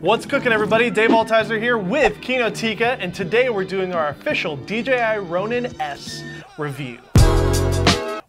What's cooking everybody? Dave Altizer here with Kinotika and today we're doing our official DJI Ronin S review.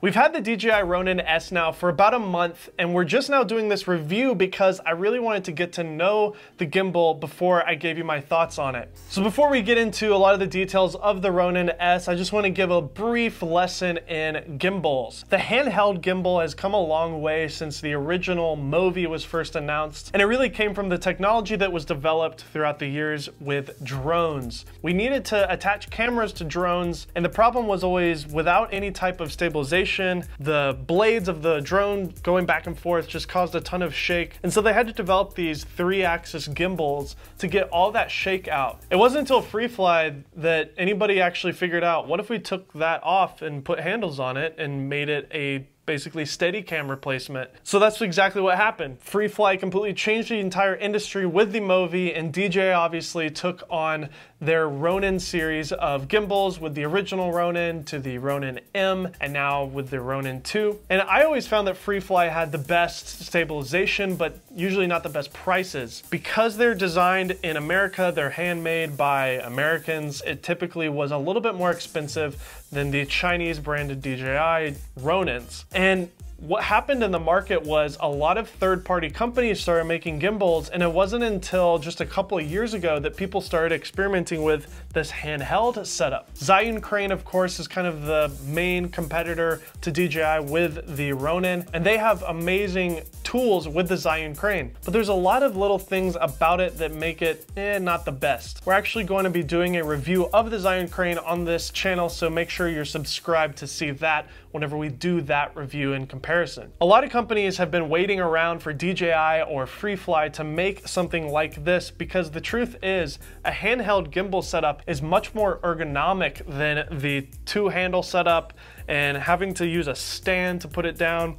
We've had the DJI Ronin S now for about a month and we're just now doing this review because I really wanted to get to know the gimbal before I gave you my thoughts on it. So before we get into a lot of the details of the Ronin S, I just want to give a brief lesson in gimbals. The handheld gimbal has come a long way since the original Movi was first announced and it really came from the technology that was developed throughout the years with drones. We needed to attach cameras to drones and the problem was always without any type of stabilization the blades of the drone going back and forth just caused a ton of shake. And so they had to develop these three axis gimbals to get all that shake out. It wasn't until FreeFly that anybody actually figured out, what if we took that off and put handles on it and made it a basically Steadicam replacement. So that's exactly what happened. FreeFly completely changed the entire industry with the Movi and DJI obviously took on their Ronin series of gimbals with the original Ronin to the Ronin M and now with the Ronin 2. And I always found that FreeFly had the best stabilization but usually not the best prices. Because they're designed in America, they're handmade by Americans, it typically was a little bit more expensive than the Chinese branded DJI Ronins. And what happened in the market was a lot of third-party companies started making gimbals and it wasn't until just a couple of years ago that people started experimenting with this handheld setup. Zhiyun Crane, of course, is kind of the main competitor to DJI with the Ronin, and they have amazing tools with the Zhiyun Crane. But there's a lot of little things about it that make it eh, not the best. We're actually going to be doing a review of the Zhiyun Crane on this channel, so make sure you're subscribed to see that whenever we do that review in comparison. A lot of companies have been waiting around for DJI or FreeFly to make something like this because the truth is a handheld gimbal setup is much more ergonomic than the two handle setup and having to use a stand to put it down.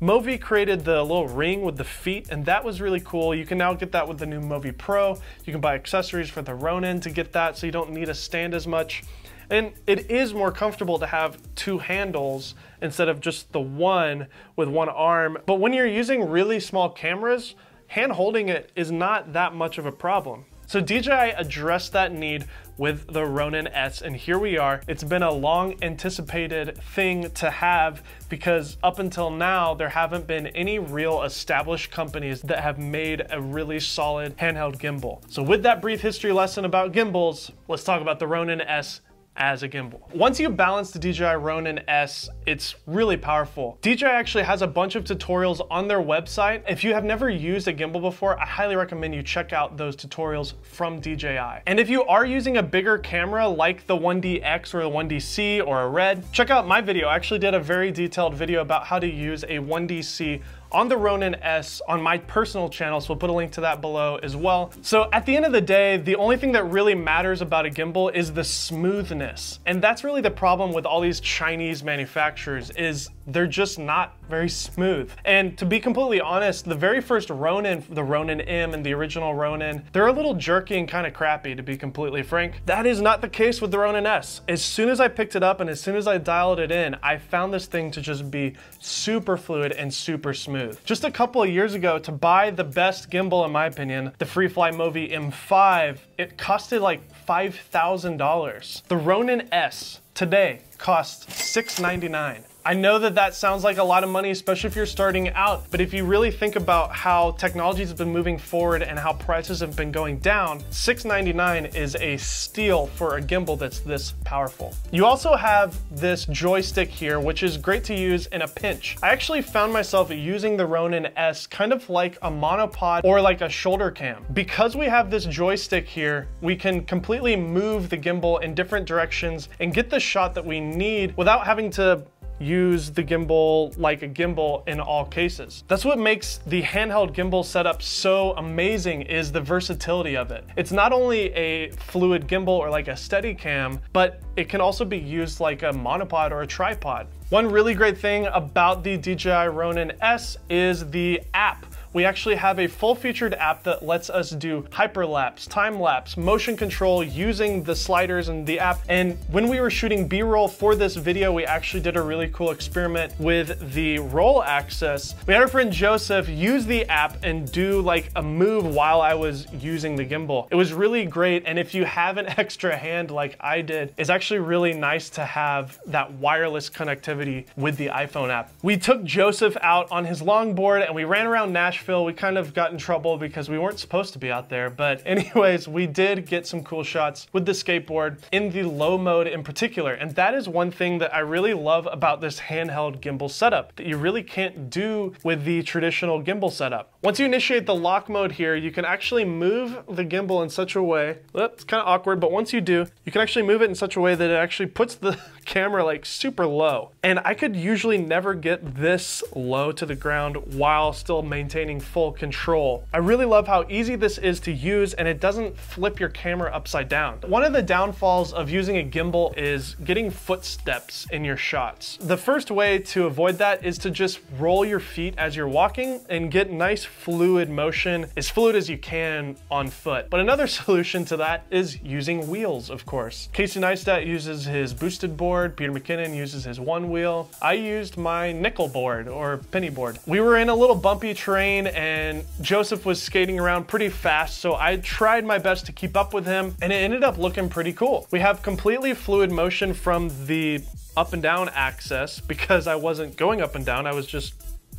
Movi created the little ring with the feet, and that was really cool. You can now get that with the new Movi Pro. You can buy accessories for the Ronin to get that, so you don't need a stand as much. And it is more comfortable to have two handles instead of just the one with one arm. But when you're using really small cameras, hand holding it is not that much of a problem. So DJI addressed that need with the Ronin S and here we are. It's been a long anticipated thing to have because up until now there haven't been any real established companies that have made a really solid handheld gimbal. So with that brief history lesson about gimbals, let's talk about the Ronin S as a gimbal. Once you balance the DJI Ronin S, it's really powerful. DJI actually has a bunch of tutorials on their website. If you have never used a gimbal before, I highly recommend you check out those tutorials from DJI. And if you are using a bigger camera like the 1DX or the 1DC or a Red, check out my video. I actually did a very detailed video about how to use a 1DC on the Ronin S on my personal channel, so we'll put a link to that below as well. So at the end of the day, the only thing that really matters about a gimbal is the smoothness. And that's really the problem with all these Chinese manufacturers is they're just not very smooth. And to be completely honest, the very first Ronin, the Ronin M and the original Ronin, they're a little jerky and kind of crappy to be completely frank. That is not the case with the Ronin S. As soon as I picked it up and as soon as I dialed it in, I found this thing to just be super fluid and super smooth. Just a couple of years ago, to buy the best gimbal in my opinion, the Freefly Movi M5, it costed like $5,000. The Ronin S today costs $699. I know that that sounds like a lot of money, especially if you're starting out, but if you really think about how technology has been moving forward and how prices have been going down, 699 is a steal for a gimbal that's this powerful. You also have this joystick here, which is great to use in a pinch. I actually found myself using the Ronin S kind of like a monopod or like a shoulder cam. Because we have this joystick here, we can completely move the gimbal in different directions and get the shot that we need without having to use the gimbal like a gimbal in all cases. That's what makes the handheld gimbal setup so amazing is the versatility of it. It's not only a fluid gimbal or like a Steadicam, but it can also be used like a monopod or a tripod. One really great thing about the DJI Ronin S is the app we actually have a full-featured app that lets us do hyperlapse, time-lapse, motion control using the sliders and the app. And when we were shooting B-roll for this video, we actually did a really cool experiment with the roll axis. We had our friend Joseph use the app and do like a move while I was using the gimbal. It was really great. And if you have an extra hand like I did, it's actually really nice to have that wireless connectivity with the iPhone app. We took Joseph out on his longboard and we ran around Nashville. We kind of got in trouble because we weren't supposed to be out there. But anyways, we did get some cool shots with the skateboard in the low mode in particular. And that is one thing that I really love about this handheld gimbal setup that you really can't do with the traditional gimbal setup. Once you initiate the lock mode here, you can actually move the gimbal in such a way, it's kind of awkward, but once you do, you can actually move it in such a way that it actually puts the camera like super low. And I could usually never get this low to the ground while still maintaining full control. I really love how easy this is to use and it doesn't flip your camera upside down. One of the downfalls of using a gimbal is getting footsteps in your shots. The first way to avoid that is to just roll your feet as you're walking and get nice fluid motion, as fluid as you can on foot. But another solution to that is using wheels, of course. Casey Neistat uses his boosted board, Peter McKinnon uses his one wheel. I used my nickel board or penny board. We were in a little bumpy terrain and Joseph was skating around pretty fast, so I tried my best to keep up with him and it ended up looking pretty cool. We have completely fluid motion from the up and down axis because I wasn't going up and down, I was just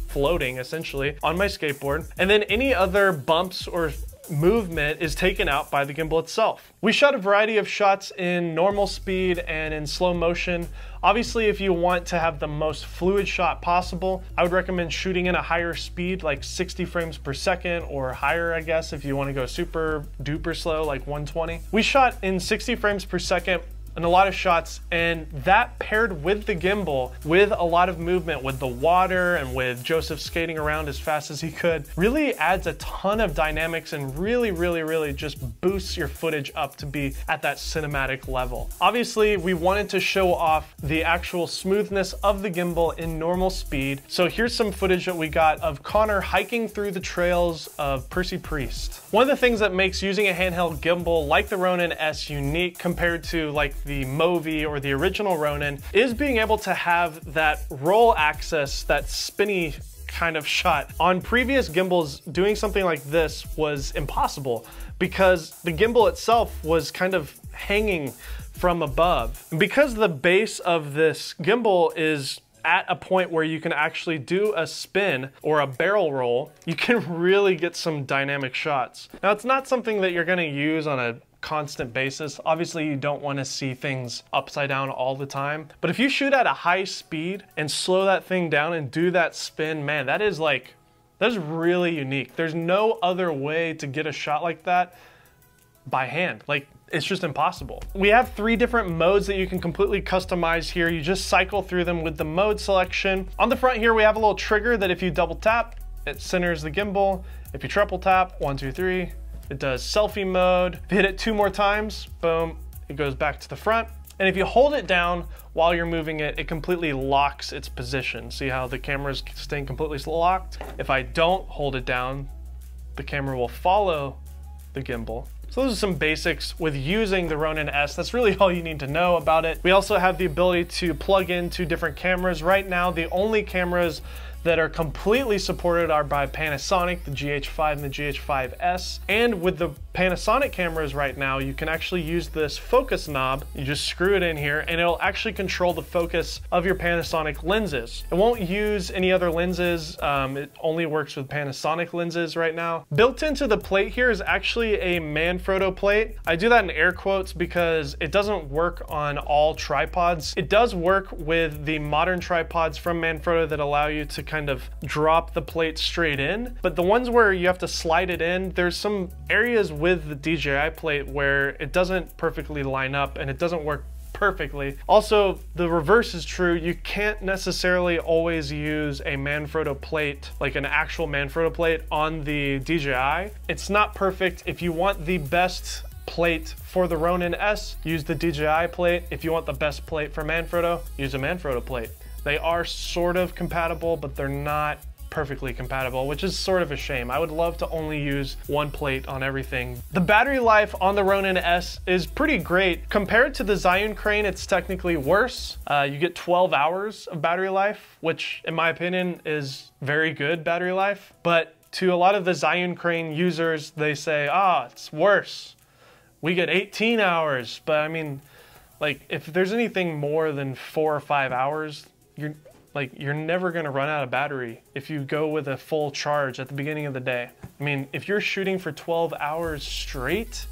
floating essentially on my skateboard. And then any other bumps or movement is taken out by the gimbal itself. We shot a variety of shots in normal speed and in slow motion. Obviously, if you want to have the most fluid shot possible, I would recommend shooting in a higher speed, like 60 frames per second or higher, I guess, if you want to go super duper slow, like 120. We shot in 60 frames per second and a lot of shots and that paired with the gimbal with a lot of movement with the water and with Joseph skating around as fast as he could really adds a ton of dynamics and really really really just boosts your footage up to be at that cinematic level. Obviously we wanted to show off the actual smoothness of the gimbal in normal speed so here's some footage that we got of Connor hiking through the trails of Percy Priest. One of the things that makes using a handheld gimbal like the Ronin S unique compared to like the Movi or the original Ronin is being able to have that roll axis, that spinny kind of shot. On previous gimbals, doing something like this was impossible because the gimbal itself was kind of hanging from above. Because the base of this gimbal is at a point where you can actually do a spin or a barrel roll, you can really get some dynamic shots. Now, it's not something that you're gonna use on a constant basis. Obviously, you don't want to see things upside down all the time. But if you shoot at a high speed and slow that thing down and do that spin, man, that is like, that is really unique. There's no other way to get a shot like that by hand. Like, it's just impossible. We have three different modes that you can completely customize here. You just cycle through them with the mode selection. On the front here, we have a little trigger that if you double tap, it centers the gimbal. If you triple tap, one, two, three, it does selfie mode. If you hit it two more times, boom, it goes back to the front. And if you hold it down while you're moving it, it completely locks its position. See how the camera is staying completely locked? If I don't hold it down, the camera will follow the gimbal. So those are some basics with using the Ronin S. That's really all you need to know about it. We also have the ability to plug into different cameras. Right now, the only cameras that are completely supported are by Panasonic, the GH5 and the GH5S. And with the Panasonic cameras right now, you can actually use this focus knob. You just screw it in here and it'll actually control the focus of your Panasonic lenses. It won't use any other lenses. Um, it only works with Panasonic lenses right now. Built into the plate here is actually a Manfrotto plate. I do that in air quotes because it doesn't work on all tripods. It does work with the modern tripods from Manfrotto that allow you to kind kind of drop the plate straight in. But the ones where you have to slide it in, there's some areas with the DJI plate where it doesn't perfectly line up and it doesn't work perfectly. Also, the reverse is true. You can't necessarily always use a Manfrotto plate, like an actual Manfrotto plate on the DJI. It's not perfect. If you want the best plate for the Ronin S, use the DJI plate. If you want the best plate for Manfrotto, use a Manfrotto plate. They are sort of compatible, but they're not perfectly compatible, which is sort of a shame. I would love to only use one plate on everything. The battery life on the Ronin S is pretty great. Compared to the Zhiyun Crane, it's technically worse. Uh, you get 12 hours of battery life, which in my opinion is very good battery life. But to a lot of the Zhiyun Crane users, they say, ah, it's worse. We get 18 hours, but I mean, like if there's anything more than four or five hours, you're like you're never going to run out of battery if you go with a full charge at the beginning of the day. I mean, if you're shooting for 12 hours straight,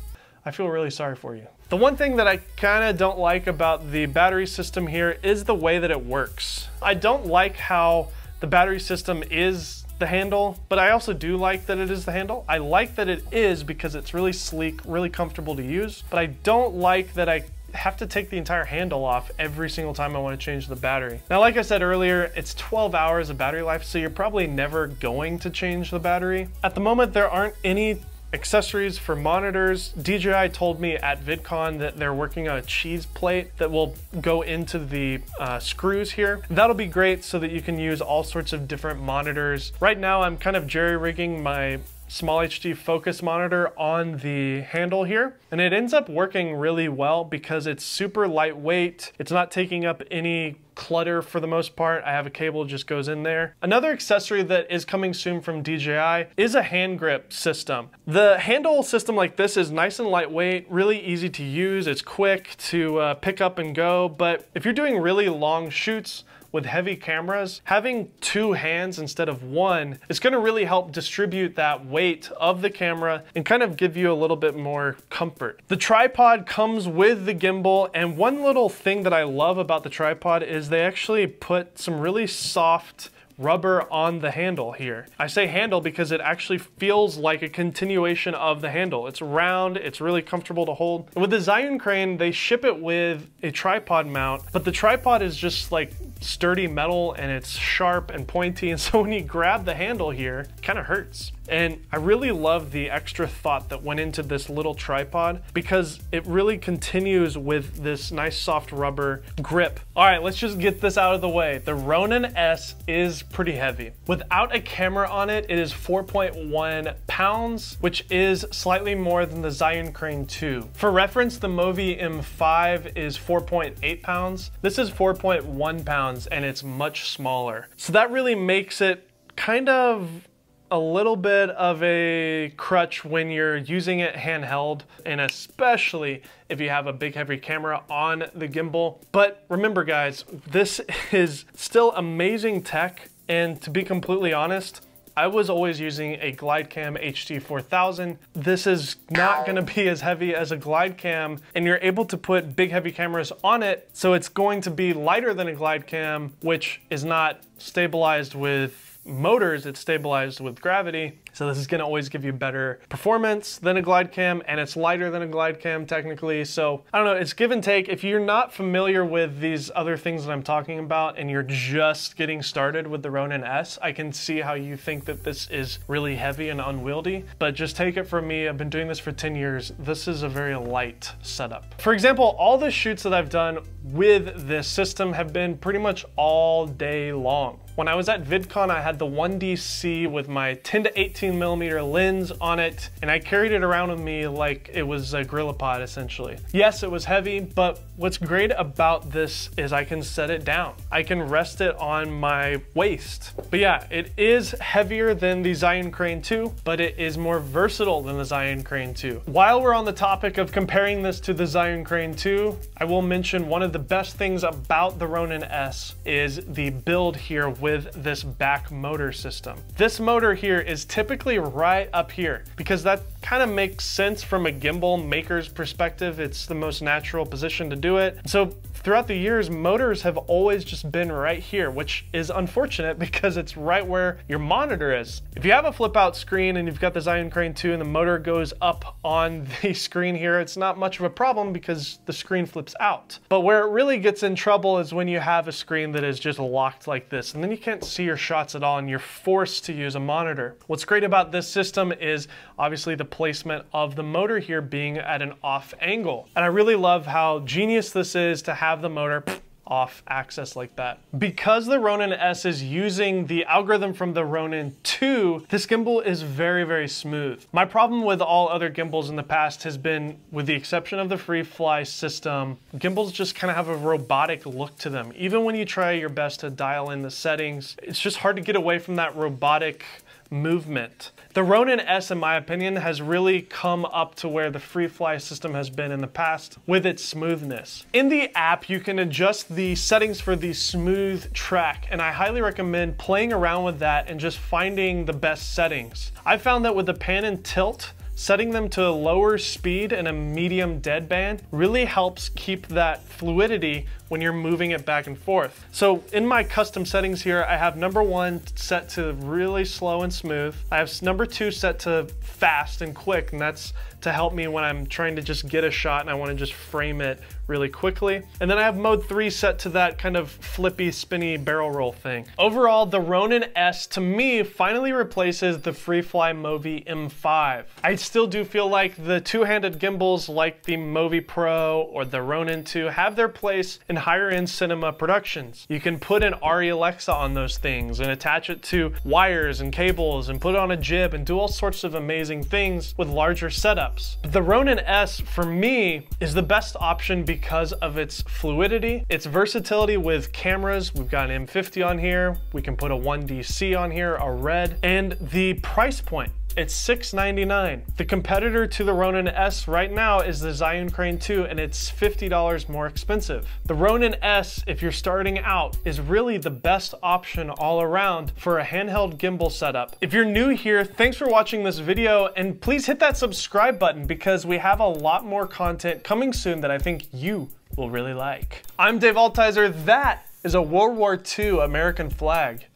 I feel really sorry for you. The one thing that I kind of don't like about the battery system here is the way that it works. I don't like how the battery system is the handle, but I also do like that it is the handle. I like that it is because it's really sleek, really comfortable to use, but I don't like that I have to take the entire handle off every single time I want to change the battery. Now, like I said earlier, it's 12 hours of battery life, so you're probably never going to change the battery. At the moment, there aren't any accessories for monitors. DJI told me at VidCon that they're working on a cheese plate that will go into the uh, screws here. That'll be great so that you can use all sorts of different monitors. Right now I'm kind of jerry rigging my small HD focus monitor on the handle here. And it ends up working really well because it's super lightweight. It's not taking up any clutter for the most part. I have a cable just goes in there. Another accessory that is coming soon from DJI is a hand grip system. The handle system like this is nice and lightweight, really easy to use. It's quick to uh, pick up and go, but if you're doing really long shoots, with heavy cameras, having two hands instead of one is gonna really help distribute that weight of the camera and kind of give you a little bit more comfort. The tripod comes with the gimbal and one little thing that I love about the tripod is they actually put some really soft rubber on the handle here. I say handle because it actually feels like a continuation of the handle. It's round, it's really comfortable to hold. With the Zhiyun Crane, they ship it with a tripod mount, but the tripod is just like sturdy metal and it's sharp and pointy. And so when you grab the handle here, it kind of hurts. And I really love the extra thought that went into this little tripod because it really continues with this nice soft rubber grip. All right, let's just get this out of the way. The Ronin S is pretty heavy. Without a camera on it, it is 4.1 pounds, which is slightly more than the Zhiyun Crane 2. For reference, the Movi M5 is 4.8 pounds. This is 4.1 pounds and it's much smaller. So that really makes it kind of a little bit of a crutch when you're using it handheld and especially if you have a big heavy camera on the gimbal. But remember guys, this is still amazing tech and to be completely honest, I was always using a GlideCam HD4000. This is not gonna be as heavy as a GlideCam and you're able to put big heavy cameras on it. So it's going to be lighter than a GlideCam, which is not stabilized with motors, it's stabilized with gravity. So this is gonna always give you better performance than a glide cam and it's lighter than a glide cam technically. So I don't know, it's give and take. If you're not familiar with these other things that I'm talking about and you're just getting started with the Ronin S, I can see how you think that this is really heavy and unwieldy, but just take it from me. I've been doing this for 10 years. This is a very light setup. For example, all the shoots that I've done with this system have been pretty much all day long. When I was at VidCon, I had the 1DC with my 10 to 18 millimeter lens on it, and I carried it around with me like it was a GorillaPod essentially. Yes, it was heavy, but what's great about this is I can set it down. I can rest it on my waist. But yeah, it is heavier than the Zhiyun Crane 2, but it is more versatile than the Zhiyun Crane 2. While we're on the topic of comparing this to the Zhiyun Crane 2, I will mention one of the best things about the Ronin S is the build here with this back motor system. This motor here is typically right up here because that kind of makes sense from a gimbal maker's perspective. It's the most natural position to do it. So throughout the years, motors have always just been right here, which is unfortunate because it's right where your monitor is. If you have a flip out screen and you've got the Zhiyun Crane 2 and the motor goes up on the screen here, it's not much of a problem because the screen flips out. But where it really gets in trouble is when you have a screen that is just locked like this, and then you can't see your shots at all and you're forced to use a monitor. What's great about this system is obviously the placement of the motor here being at an off angle. And I really love how genius this is to have the motor off axis like that. Because the Ronin S is using the algorithm from the Ronin 2, this gimbal is very, very smooth. My problem with all other gimbals in the past has been, with the exception of the FreeFly system, gimbals just kind of have a robotic look to them. Even when you try your best to dial in the settings, it's just hard to get away from that robotic movement. The Ronin S, in my opinion, has really come up to where the FreeFly system has been in the past with its smoothness. In the app, you can adjust the settings for the smooth track, and I highly recommend playing around with that and just finding the best settings. I found that with the pan and tilt, setting them to a lower speed and a medium deadband really helps keep that fluidity when you're moving it back and forth. So in my custom settings here, I have number one set to really slow and smooth. I have number two set to fast and quick, and that's to help me when I'm trying to just get a shot and I wanna just frame it really quickly. And then I have mode three set to that kind of flippy, spinny barrel roll thing. Overall, the Ronin S to me finally replaces the Freefly Movi M5. I still do feel like the two-handed gimbals like the Movi Pro or the Ronin 2 have their place in higher end cinema productions. You can put an ARRI Alexa on those things and attach it to wires and cables and put it on a jib and do all sorts of amazing things with larger setups. But The Ronin S for me is the best option because of its fluidity, its versatility with cameras. We've got an M50 on here. We can put a 1DC on here, a red, and the price point. It's $6.99. The competitor to the Ronin S right now is the Zhiyun Crane 2 and it's $50 more expensive. The Ronin S, if you're starting out, is really the best option all around for a handheld gimbal setup. If you're new here, thanks for watching this video and please hit that subscribe button because we have a lot more content coming soon that I think you will really like. I'm Dave Altizer. That is a World War II American flag.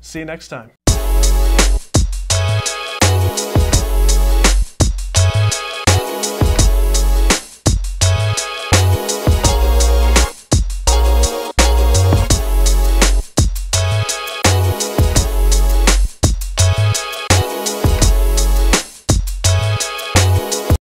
See you next time.